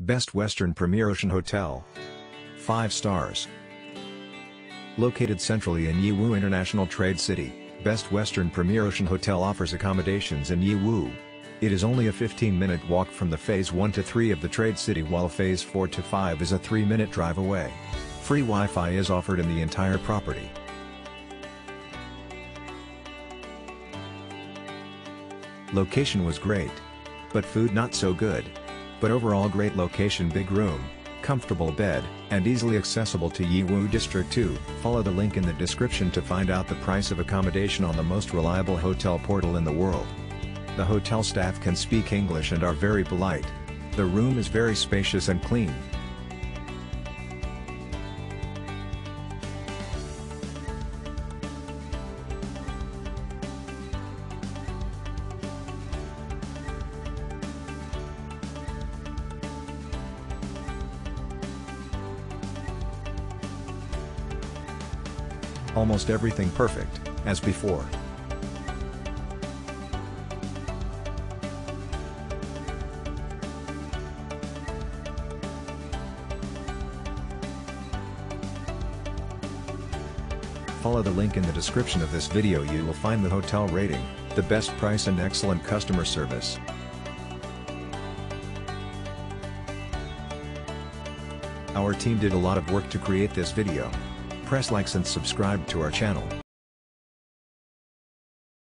Best Western Premier Ocean Hotel. 5 stars. Located centrally in Yiwu International Trade City, Best Western Premier Ocean Hotel offers accommodations in Yiwu. It is only a 15-minute walk from the Phase 1 to 3 of the Trade City while Phase 4 to 5 is a 3-minute drive away. Free Wi-Fi is offered in the entire property. Location was great. But food not so good. But overall great location big room, comfortable bed, and easily accessible to Yiwu District 2. Follow the link in the description to find out the price of accommodation on the most reliable hotel portal in the world. The hotel staff can speak English and are very polite. The room is very spacious and clean. Almost everything perfect, as before. Follow the link in the description of this video you will find the hotel rating, the best price and excellent customer service. Our team did a lot of work to create this video. Press likes and subscribe to our channel.